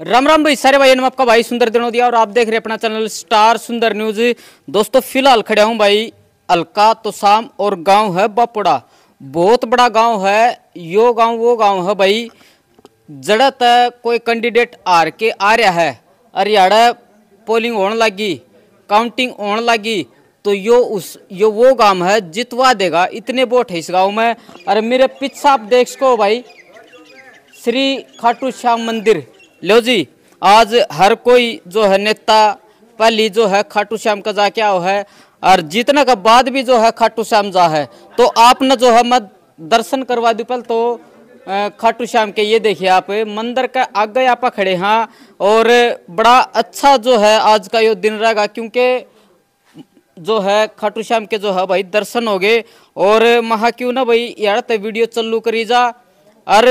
राम राम भाई, सारे भाई आपका भाई सुंदर दिनोदिया और आप देख रहे हैं अपना चैनल स्टार सुंदर न्यूज़। दोस्तों, फ़िलहाल खड़े हूँ भाई, अलका तोसाम और गाँव है बापुड़ा। बहुत बड़ा गाँव है, यो गाँव, वो गाँव है भाई। जड़त है कोई कैंडिडेट आर के आ रहा है। हरियाणा पोलिंग होने लगी काउंटिंग होने लगी तो यो उस, यो वो गाँव है, जितवा देगा, इतने वोट है इस गाँव में। और मेरे पीछे आप देख सको भाई, श्री खाटू श्याम मंदिर। लो जी, आज हर कोई जो है नेता, पहली जो है खाटू श्याम का जा क्या है और जीतने के बाद भी जो है खाटू श्याम जा है। तो आपने जो है मत दर्शन करवा दी पहले तो खाटू श्याम के ये देखिए आप, मंदिर के आगे आप खड़े हैं, और बड़ा अच्छा जो है आज का ये दिन रहेगा, क्योंकि जो है खाटू श्याम के जो है भाई दर्शन हो गए, और महा क्यों ना भाई यार तो वीडियो चालू करी जा, और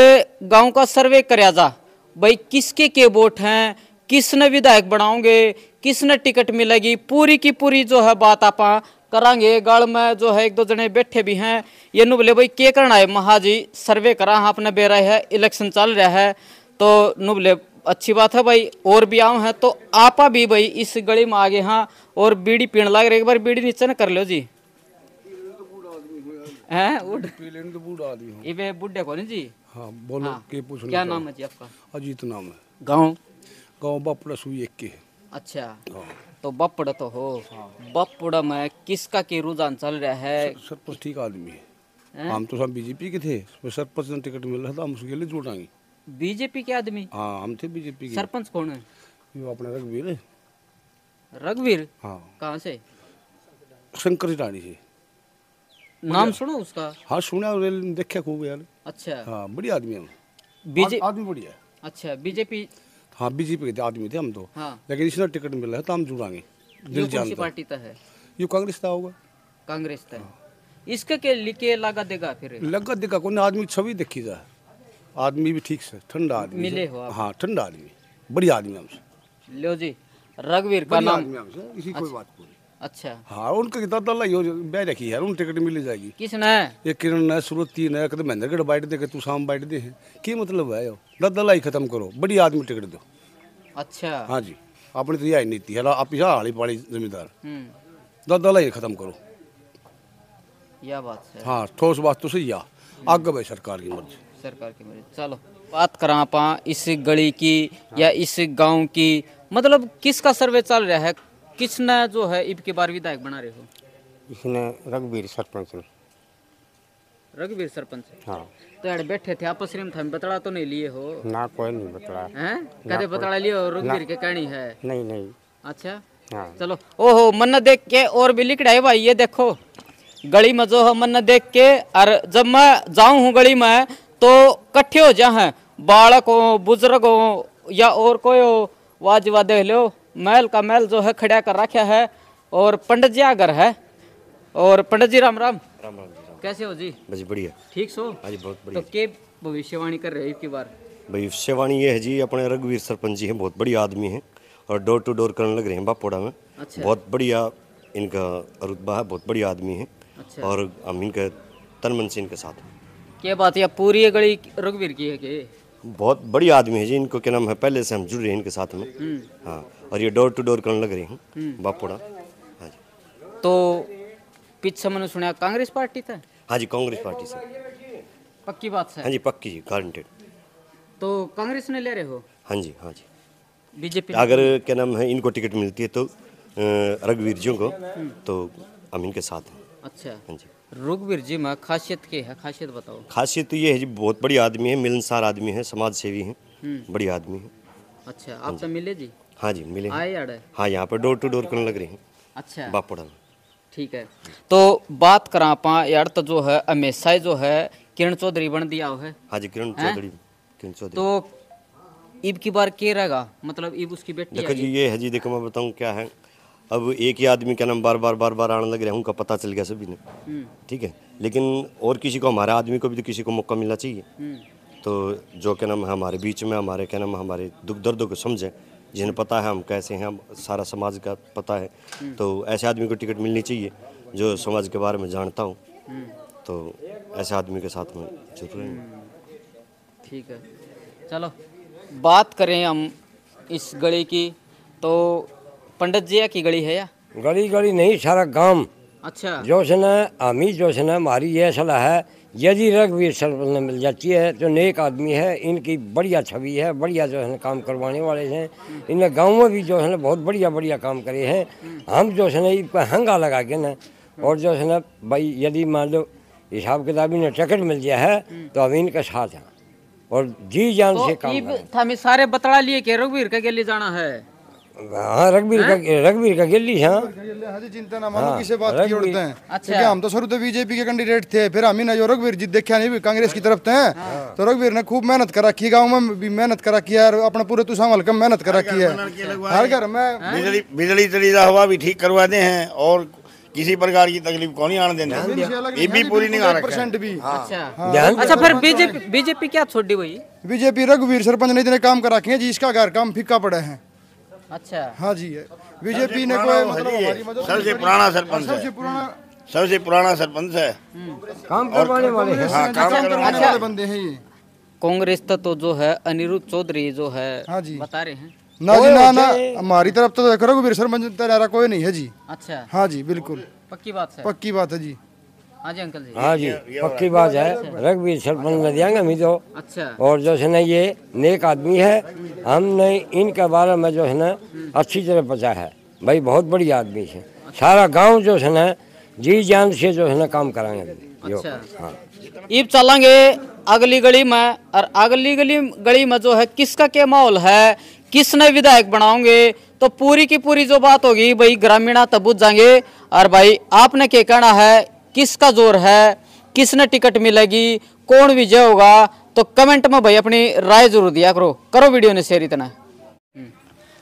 गाँव का सर्वे करया जा। भाई, किसके के वोट हैं? किसने विधायक बनाओगे? किसने टिकट मिलेगी? पूरी की पूरी जो है बात आप करांगे। गढ़ में जो है एक दो जने बैठे भी हैं। ये नु बोले भाई, के करना है महाजी, सर्वे करा हाँ अपने बेरा है, इलेक्शन चल रहा है। तो नु बोले अच्छी बात है भाई, और भी आओ हैं तो आपा भी भाई, इस गली में आगे हाँ और बीड़ी पीण लग रही एक बार बीड़ी नीचे न कर लो जी। हैं? उठ पीले तो बूढ़ा आदमी हूँ। ये बुढ़े को जी? हाँ बोलो हाँ। के पूछना क्या नाम है जी आपका? अजीत नाम है। गाँव? गाँव बापड़ा सुई एक के। अच्छा। हाँ। तो बपड़ तो हो। बपड़ में किसका की रुझान चल रहा है? सरपंच ठीक आदमी है। हम तो सब बीजेपी के थे। सरपंच ने टिकट मिल रहा था हम उसके लिए जुटाएँगे बीजेपी के आदमी? हाँ हम थे बीजेपी के। सरपंच कौन है? वो अपना रघुवीर है। रघुवीर? हाँ। कहाँ से? शंकर रानी से। नाम सुनो उसका? हाँ सुना देखे खूब यार। अच्छा। हाँ बढ़िया आदमी है आदमी बढ़िया है। अच्छा बीजेपी? हाँ बीजेपी के आदमी थे हम तो हाँ। लेकिन इसने टिकट मिल है तो हम जुड़ाएँगे दिल कौन जान सी तो। पार्टी का है। ये कांग्रेस का होगा। कांग्रेस का है। इसके के लिखे लगा देगा फिर? लगा देखा कौन आदमी छवि देखी जाए आदमी भी ठीक से ठंडा आदमी मिले हो? हाँ ठंडा आदमी। बढ़िया आदमी हमसे। लो जी रघुवीर का नाम। इसी कोई बात पूरी। अच्छा। हाँ उनका कितना दल्ला यो ब्याह रखी है उन टिकट मिल जाएगी। किसने ये किरण है सुरती है कदम महेंद्रगढ़ बाइट दे के तू शाम बाइट दे। है की मतलब है यो? दल्ला ही खत्म करो बढ़िया आदमी टिकट दो। अच्छा। हाँ जी अपनी तो यही नीति है आप यहाँ हाली पाली जमींदार। हम्म। दल्ला ही खत्म करो। यह बात है। हाँ ठोस बात तो सही आ आगे भाई सरकार की मर्ज़ी। सरकार की मर्ज़ी। चलो बात करा आप इस गली की या इस गाँव की। मतलब किसका सर्वे चल रहा है? किसने जो है इब के बार विधायक बना रहे हो? इसने रघुवीर सरपंच ने। रघुवीर सरपंच? हाँ। तो यार बैठे थे आपस में हम बतला तो नहीं लिए हो? ना कोई नहीं बतला हैं? कदे बतला लिए हो? रघुवीर के कहानी है। नहीं नहीं। अच्छा? हाँ। चलो। ओहो मन देख के और भी लिख रहा है भाई ये देखो। गली में जो है मन देख के और जब मैं जाऊँ हूँ गली में तो कट्ठे हो जा हैं बालक हो बुज़ुर्ग हो या और कोई हो वाजवा देख लो। महल का महल जो है खड़ा कर रखा है और पंडित जी आगर है। और पंडित जी राम राम। राम राम कैसे हो जी? बस बढ़िया। ठीक सो? हाँ जी बहुत तो के भविष्यवाणी कर रहे हो की बार? भाई सेवाणी ये है जी अपने रघुवीर सरपंच जी हैं बहुत बढ़िया आदमी हैं और डोर टू डोर करने लग रहे हैं बापोड़ा में। अच्छा। बहुत बढ़िया इनका रुतबा है बहुत बढ़िया आदमी है अच्छा। और हम इनके तन मन से इनके साथ। क्या बात है पूरी गली रघुवीर की है कि? बहुत बढ़िया आदमी है जी इनको क्या नाम है पहले से हम जुड़ रहे हैं इनके साथ में। हम्म। हाँ। और ये डोर टू डोर करने लग रही हूँ बापोड़ा। हाँ जी। तो पीछे मैंने सुना कांग्रेस पार्टी था? हाँ जी कांग्रेस पार्टी से। पक्की बात है हाँ जी पक्की जी गारंटेड। तो कांग्रेस ने ले रहे हो? हाँ जी हाँ जी। बीजेपी अगर क्या नाम है इनको टिकट मिलती है तो रघुवीर जी को तो हम इनके साथ हैं। अच्छा। हाँ जी। रघुवीर जी में खासियत क्या है? खासियत बताओ। खासियत तो ये है जी बहुत बड़ी आदमी है मिलनसार आदमी है समाज सेवी है हम्म। बढ़िया आदमी है। अच्छा आप तो मिले जी? हाँ जी मिले हैं। हाँ यहाँ पर डोर टू डोर करने लग रही हैं। अच्छा। बापोड़ा में। ठीक है। तो बात करा आप यार तो जो है हमेशा जो है किरण चौधरी बन दिया हो है। हाँ जी किरण चौधरी किरण चौधरी। तो ईब की बार के रहेगा? मतलब ईब उसकी बेटी देखो जी ये है जी देखो मैं बताऊँ क्या है। अब एक ही आदमी का नाम बार बार बार बार आने लग रहा है उनका पता चल गया सभी ने। हम्म। ठीक है? लेकिन और किसी को हमारे आदमी को भी तो किसी को मौका मिलना चाहिए। हम्म। तो जो क्या नाम है हमारे बीच में हमारे क्या नाम हमारे दुख दर्दों को समझे। जिन्हें पता है हम कैसे हैं सारा समाज का पता है। तो ऐसे आदमी को टिकट मिलनी चाहिए जो समाज के बारे में जानता हूँ। तो ऐसे आदमी के साथ में ज़रूर ठीक है। चलो बात करें हम इस गली की। तो पंडित जी की गली है या? गली गली नहीं सारा गाँव। अच्छा। जो से न हमी जो से न हमारी यह सलाह है यदि रघुवीर सरपंच मिल जाती है तो नेक आदमी है इनकी बढ़िया छवि है बढ़िया जो है न काम करवाने वाले हैं। इनने गाँव में भी जो है ना बहुत बढ़िया बढ़िया काम करे हैं। हम जो है ना इनको हंगा लगा के न और जो है ना भाई यदि मान लो हिसाब किताब इन्हें टिकट मिल गया है तो हम इनके साथ हैं। और जी जान तो से काम सारे बतला लिए के रघुवीर के लिए जाना है? हाँ रघुवीर का रघुवीर का गिल्ली हाँ। हाँ चिंता ना मानो हाँ, किसे बात की उड़ते हैं। अच्छा। क्योंकि हम तो शुरू तो बीजेपी के कैंडिडेट थे फिर हम ही ना जो रघुवीर जी देखा नहीं कांग्रेस की तरफ़ थे। तो रघुवीर ने खूब मेहनत करा की गाँव में भी मेहनत करा किया और अपने पूरे तुषाम हल्का मेहनत करा की है। हर घर में बिजली बिजली तली हवा भी ठीक करवाते हैं और किसी प्रकार की तकलीफ़ को नहीं आने देते ये भी पूरी नहीं आ रखा है परसेंट भी। अच्छा। अच्छा फिर बीजेपी बीजेपी क्या छोड़ दी वही बीजेपी रघुवीर सरपंच ने इतने काम करा के जी इसका घर काम फीका पड़ा है। अच्छा। हाँ जी बीजेपी ने कोई मतलब हमारी मदद सबसे पुराना सरपंच सबसे पुराना सबसे पुराना सरपंच है। काम करवाने वाले हैं। हाँ काम करवाने वाले बंदे हैं ये। कांग्रेस तो, तो जो है अनिरुद्ध चौधरी जो है हाँ जी। बता रहे हैं। ना जी ना ना हमारी तरफ़ तो देखो रघुवीर सरपंच तेरा कोई नहीं है जी। अच्छा। हाँ जी बिल्कुल। पक्की बात है। पक्की बात है जी। हाँ जी अंकल जी। हाँ जी पक्की बात है। रघुवीर सरपंच ने दिया हमें तो। अच्छा। और जो है ना ये नेक आदमी है। हमने इनके बारे में जो है ना अच्छी तरह पता है। भाई बहुत बड़ी आदमी है। सारा गाँव जो है ना जी जान से जो है ना काम कराएँगे। अच्छा। हाँ। अब चलेंगे अगली गली में। और अगली गली गली में जो है किसका क्या माहौल है किसने विधायक बनाओगे तो पूरी की पूरी जो बात होगी भाई ग्रामीणा तब बुझ जाएँगे। और भाई आपने क्या कहना है किसका ज़ोर है? किसने टिकट मिलेगी? कौन विजय होगा? तो कमेंट में भाई अपनी राय ज़रूर दिया करो। करो वीडियो ने शेयर इतना। हम्म।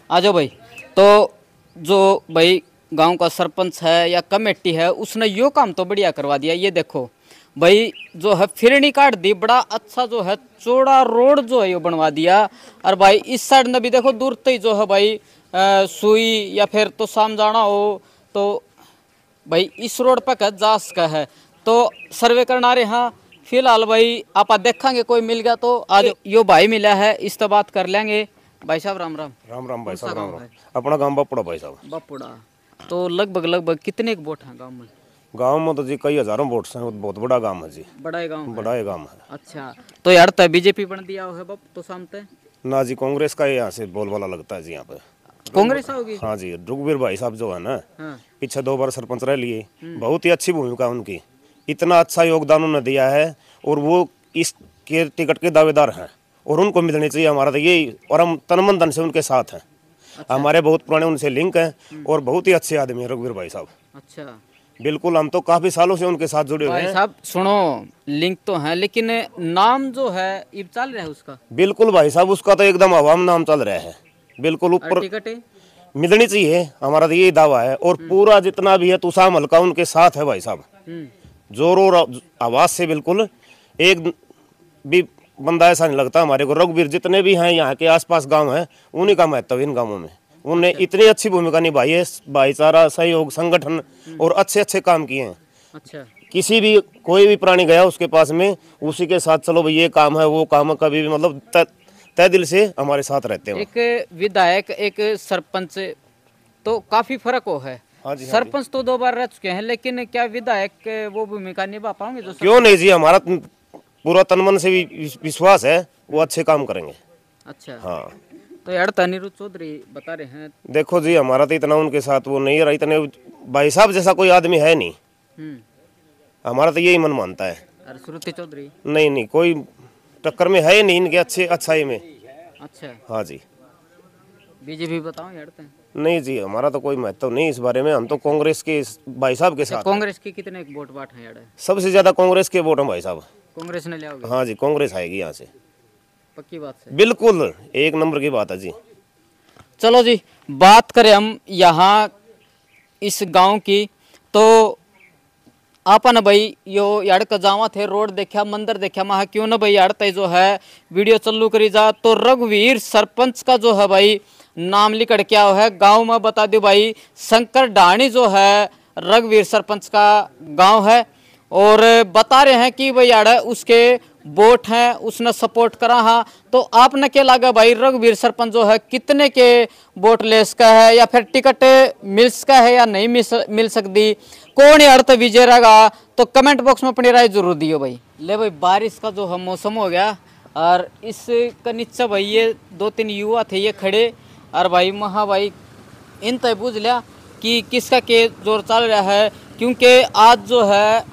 आ जाओ भाई। तो जो भाई गाँव का सरपंच है या कमेटी है उसने यो काम तो बढ़िया करवा दिया। ये देखो भाई जो है फिरनी काट दी बड़ा अच्छा जो है चौड़ा रोड जो है ये बनवा दिया। और भाई इस साइड में भी देखो दूर तक जो है भाई अ, सुई या फिर तो शाम जाना हो तो भाई इस रोड पर का जास का है। तो सर्वे करना रहे हाँ। फ़िलहाल भाई आप देखेंगे कोई मिल गया तो आज यो भाई मिला है इस तो बात कर लेंगे। भाई साहब राम राम। राम राम भाई साहब राम राम। अपना गाँव बापुड़ा भाई साहब। बापुड़ा। तो लगभग लगभग कितने के वोट हैं गाँव में? गाँव में तो जी कई हज़ारों वोट हैं बहुत बड़ा गाँव है जी। बड़ा गाँव बड़ा गाँव है। अच्छा। तो यार तो बीजेपी बन दिया है बाप तो शाम तक ना जी कांग्रेस का यहाँ से बोलबाला लगता है जी यहाँ पे। कांग्रेस होगी हाँ जी रुगवीर भाई साहब जो है ना हाँ। पीछे दो बार सरपंच रह लिए। बहुत ही अच्छी भूमिका उनकी। इतना अच्छा योगदान उन्होंने दिया है और वो इस के टिकट के दावेदार हैं और उनको मिलनी चाहिए हमारा। तो यही और हम तन मन धन से उनके साथ हैं। अच्छा। हमारे बहुत पुराने उनसे लिंक हैं और बहुत ही अच्छे आदमी हैं रघुवीर भाई साहब। अच्छा। बिल्कुल हम तो काफ़ी सालों से उनके साथ जुड़े हुए हैं। साहब सुनो लिंक तो है लेकिन नाम जो है चल रहा है उसका? बिल्कुल भाई साहब उसका तो एकदम आवाम नाम चल रहा है। बिल्कुल ऊपर टिकट? मिलनी चाहिए हमारा तो यही दावा है। और पूरा जितना भी है तुषाम हल्का उनके साथ है भाई साहब। हम्म, ज़ोर और आवाज़ से बिल्कुल एक भी बंदा ऐसा नहीं लगता हमारे को। रघुवीर जितने भी हैं यहाँ के आसपास गाँव हैं उन्हीं का महत्व इन गाँवों में। उनने इतनी अच्छी भूमिका निभाई है भाईचारा सहयोग संगठन और अच्छे अच्छे काम किए हैं। अच्छा। किसी भी कोई भी प्राणी गया उसके पास में उसी के साथ चलो भाई ये काम है वो काम है कभी भी मतलब तय दिल से हमारे साथ रहते हैं एक विधायक एक सरपंच तो काफ़ी फ़र्क हो है। हाँ जी, हाँ सरपंच तो दो बार रह चुके हैं लेकिन क्या विधायक वो भूमिका निभा पाओगे जो क्यों नहीं जी हमारा पूरा तन मन से भी विश्वास है वो अच्छे काम करेंगे। अच्छा। हाँ। तो यार तो अनिरुद्ध चौधरी बता रहे हैं। देखो जी हमारा तो इतना उनके साथ वो नहीं रहा इतने भाई साहब जैसा कोई आदमी है नहीं। हम्म। हमारा तो यही मन मानता है। श्रुति चौधरी। नहीं नहीं कोई टक्कर में है नहीं इनके अच्छे अच्छाई में। अच्छा। हाँ जी। बीजेपी बताओ तो नहीं जी हमारा तो कोई महत्व नहीं इस बारे में। हम तो कांग्रेस के भाई साहब के साथ कांग्रेस के कितने वोट बाट हैं सबसे ज़्यादा कांग्रेस के वोट हैं भाई साहब। कांग्रेस ने लिया हाँ जी कांग्रेस आएगी यहाँ से। पक्की बात से बिल्कुल एक नंबर की बात है जी। चलो जी बात करें हम यहाँ इस गाँव की। तो आपन भाई यो यार का जावा थे, रोड देखा, मंदिर देखा, महा क्यों ना भाई तय जो है? वीडियो चालू करी जा तो रघुवीर सरपंच का जो है भाई, नाम लिखड़ क्या है गाँव में बता दो भाई, शंकर डाणी जो है, रघुवीर सरपंच का गाँव है। और बता रहे हैं कि भाई यार उसके वोट है, उसने सपोर्ट करा हाँ। तो आपने क्या लगा भाई, रघुवीर सरपंच जो है, कितने के वोट ले सका है, या फिर टिकट मिल सका है या नहीं मिल मिल सकती? कौन अर्थ विजय रहेगा तो कमेंट बॉक्स में अपनी राय ज़रूर दियो भाई। ले भाई, बारिश का जो है मौसम हो गया, और इसका नीचे भाई, ये दो तीन युवा थे, ये खड़े, और भाई महा भाई इन तय पूछ लिया कि किसका के ज़ोर चल रहा है, क्योंकि आज जो है,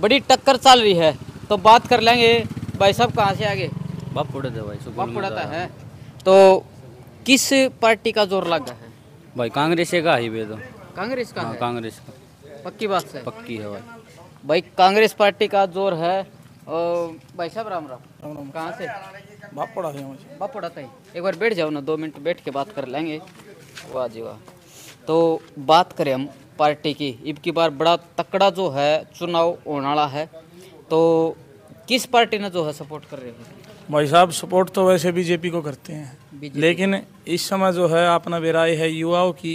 बड़ी टक्कर चल रही है। तो बात कर लेंगे। भाई साहब कहाँ से आगे? बापुड़ा दे भाई सुकून बाप मिलता पड़ाता है। तो किस पार्टी का ज़ोर लगा है? भाई कांग्रेस का ही बे तो कांग्रेस का हाँ कांग्रेस का। पक्की बात है? पक्की है भाई। भाई कांग्रेस पार्टी का ज़ोर है। और भाई साहब राम राम। कहाँ से? बापड़ा है मुझे। बाप पड़ाता है। एक बार बैठ जाओ ना दो मिनट बैठ के बात कर लेंगे। वाह जी वाह। तो बात करें हम पार्टी की। इब की बार बड़ा तकड़ा जो है चुनाव होने वाला है। तो किस पार्टी ने जो है सपोर्ट कर रहे हो? भाई साहब सपोर्ट तो वैसे बीजेपी को करते हैं। लेकिन इस समय जो है अपना बेराय है युवाओं की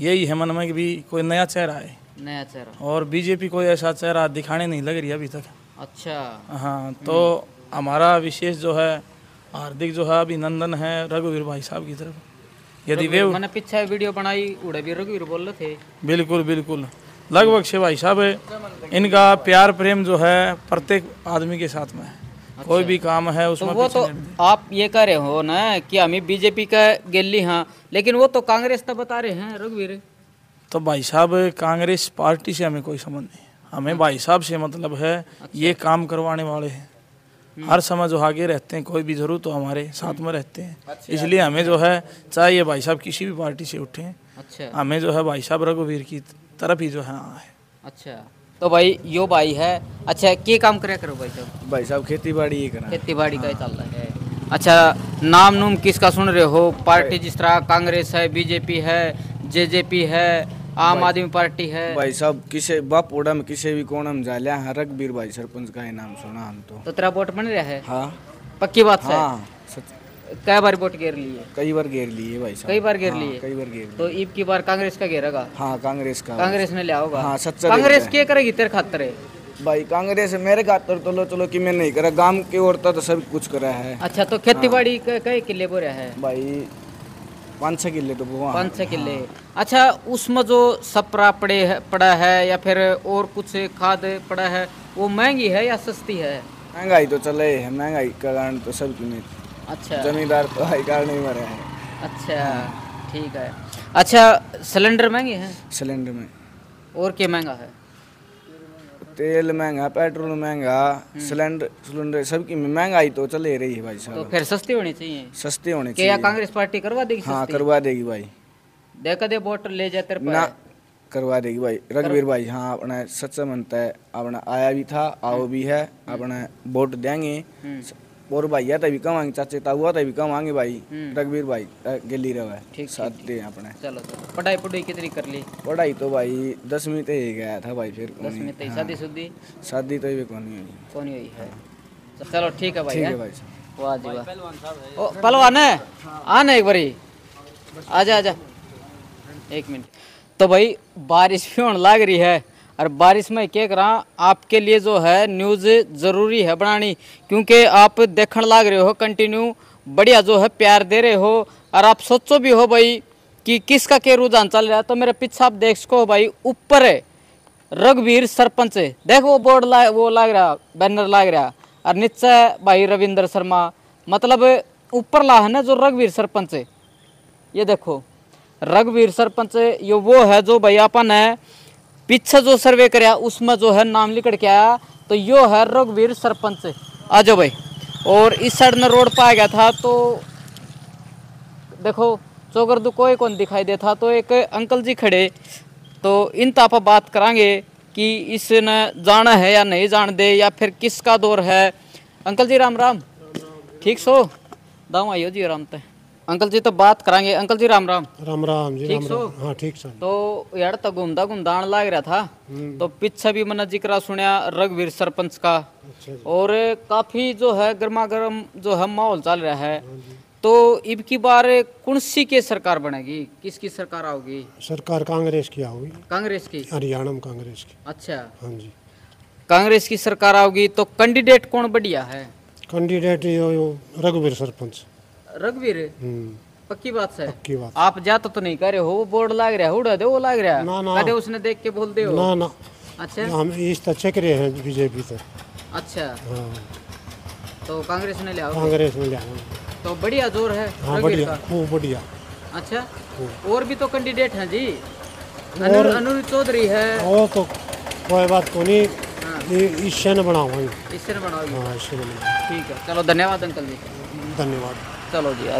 यही है मन में कि भी कोई नया चेहरा है नया चेहरा। और बीजेपी कोई ऐसा चेहरा दिखाने नहीं लग रही अभी तक। अच्छा। हाँ तो हमारा विशेष जो है हार्दिक जो है अभिनंदन है रघुवीर भाई साहब की तरफ़। यदि वे मैंने पीछे वीडियो बनाई उड़े भी रघुवीर बोल रहे थे। बिल्कुल बिल्कुल। लगभग से भाई साहब इनका प्यार प्रेम जो है प्रत्येक आदमी के साथ में है। कोई भी काम है उसमें तो वो तो आप ये कह रहे हो ना कि हमें बीजेपी का गेली हाँ लेकिन वो तो कांग्रेस तो बता रहे हैं रघुवीर। तो भाई साहब कांग्रेस पार्टी से हमें कोई संबंध नहीं। हमें भाई साहब से मतलब है अच्छा। ये काम करवाने वाले हैं। हर समय जो आगे रहते हैं कोई भी ज़रूर तो हमारे साथ में रहते हैं। अच्छा, इसलिए हमें जो है चाहे ये भाई साहब किसी भी पार्टी से उठे अच्छा। हमें जो है भाई साहब रघुवीर की तरफ़ ही जो है हाँ है। अच्छा तो भाई यो भाई है। अच्छा के काम करे करो भाई साहब? भाई साहब खेती बाड़ी ही करा। खेती बाड़ी का ही चल रहा है। अच्छा नाम नूम किसका सुन रहे हो? पार्टी जिस तरह कांग्रेस है बीजेपी है जेजेपी है आम आदमी पार्टी है। भाई साहब किसे बापोड़ा में किसे भी कोण में जा लिया हाँ रघबीर भाई सरपंच का ही नाम सुना हम तो। तो तेरा वोट बन रहा है? हाँ। पक्की बात है हाँ सच। कई बार वोट घेर लिए। कई बार घेर लिए भाई साहब। कई बार घेर हाँ, लिए। कई बार घेर तो ईब की बार कांग्रेस का घेरेगा? हाँ कांग्रेस का। कांग्रेस ने लिया होगा। हाँ, सच्चा कांग्रेस क्या करेगी तेरे खातर है? भाई कांग्रेस मेरे खातर तो लो चलो कि मैं नहीं करा। गाँव की औरता तो सब कुछ करा है। अच्छा तो खेती बाड़ी कई किले बोरा है? भाई पाँच छः किले तो पाँच छः किले। अच्छा उसमें जो सपरा पड़े पड़ा है या फिर और कुछ खाद पड़ा है वो महँगी है या सस्ती है? महँगाई तो चले है महँगाई का कारण तो सब की अच्छा। जमींदार तो हाई कारण ही मरे हैं। अच्छा ठीक है। अच्छा सिलेंडर महँगे हैं? सिलेंडर में। और क्या महँगा है? तेल महँगा पेट्रोल महँगा सिलेंडर सिलेंडर सबकी महँगाई तो चले रही है भाई साहब। तो फिर सस्ती होनी चाहिए। सस्ते होने क्या चाहिए। कांग्रेस पार्टी करवा देगी हाँ करवा देगी भाई। देखा दे वोट ले जाते ना करवा देगी भाई। रघुवीर भाई हाँ अपना सच्चा मनता है। अपना आया भी था आओ भी है अपना वोट देंगे। और भैया तभी कमाएँगे चाचे ताऊआ तभी कमाएँगे भाई? रघुवीर भाई अ, गिल्ली रवा। है ठीक, साथ दे अपने। चलो चलो। पढ़ाई पढ़ाई कितनी कर ली? पढ़ाई तो भाई दसवीं तक ही गया था भाई फिर। दस में शादी शुदी? शादी तो भी कौन हुई। कौन हुई है। चलो ठीक है भाई ठीक है। भाई वाह जी वाह। ओ पहलवान है। आना एक बारी। आजा आजा। एक मिनट। तो भाई बारिश भी होने लग रही है। और बारिश में क्या करा आपके लिए जो है न्यूज़ ज़रूरी है बनानी क्योंकि आप देखने लाग रहे हो कंटिन्यू बढ़िया जो है प्यार दे रहे हो और आप सोचो भी हो भाई कि किसका क्या रुझान चल रहा है तो मेरे पीछे आप देख सको भाई ऊपर है रघुवीर सरपंच। देखो वो बोर्ड ला, वो लग रहा बैनर लग रहा और नीचे भाई रविंद्र शर्मा मतलब ऊपर ला है ना जो रघुवीर सरपंच। ये देखो रघुवीर सरपंच ये वो है जो भाई अपन है पीछे जो सर्वे कराया, उसमें जो है नाम लिख के आया तो यो है रघुवीर सरपंच। आ जाओ भाई, और इस साइड में रोड आ गया था तो देखो चौगर दो कोई कौन दिखाई देता तो एक अंकल जी खड़े तो इन ताप बात करांगे कि इसने जाना है या नहीं जान दे, या फिर किसका दौर है। अंकल जी राम राम ठीक सो? दाऊ आइयो जी राम ते। अंकल जी तो बात करांगे अंकल जी राम राम। राम राम जी ठीक राम राम। हाँ ठीक सर। तो यार तो घूमता घूमता आने लग रहा था। तो पीछे भी मैंने ज़िक्र सुनया रघुवीर सरपंच का। और काफ़ी जो है गर्मा गर्म जो है माहौल चल रहा है। तो इब की बार कौन सी की सरकार बनेगी? किसकी सरकार आओगी? सरकार कांग्रेस की आओगी। कांग्रेस की? हरियाणा में कांग्रेस की। अच्छा। हाँ जी। कांग्रेस की सरकार आओगी तो कैंडिडेट कौन बढ़िया है? कैंडिडेट रघुवीर सरपंच। रघुवीर हम्म, पक्की बात है पक्की बात। आप जाता तो नहीं करे हो वो बोर्ड लाग रहा है उड़ा दे वो लाग रहा ना, ना। कदे उसने देख के बोल दे हो ना ना। अच्छा। हम इस तो चेक रहे हैं बीजेपी से। अच्छा। हाँ। तो कांग्रेस ने लिया। कांग्रेस में लिया। तो बढ़िया ज़ोर है हाँ बढ़िया वो बढ़िया। अच्छा। और भी तो कैंडिडेट हैं जी। अनु- अनुरुद्ध चौधरी है। वो तो कोई बात को नहीं। हाँ। ये इससे न बनाओ। इससे हाँ न बनाओ। ठीक है चलो धन्यवाद अंकल जी। धन्यवाद। चलो जी आ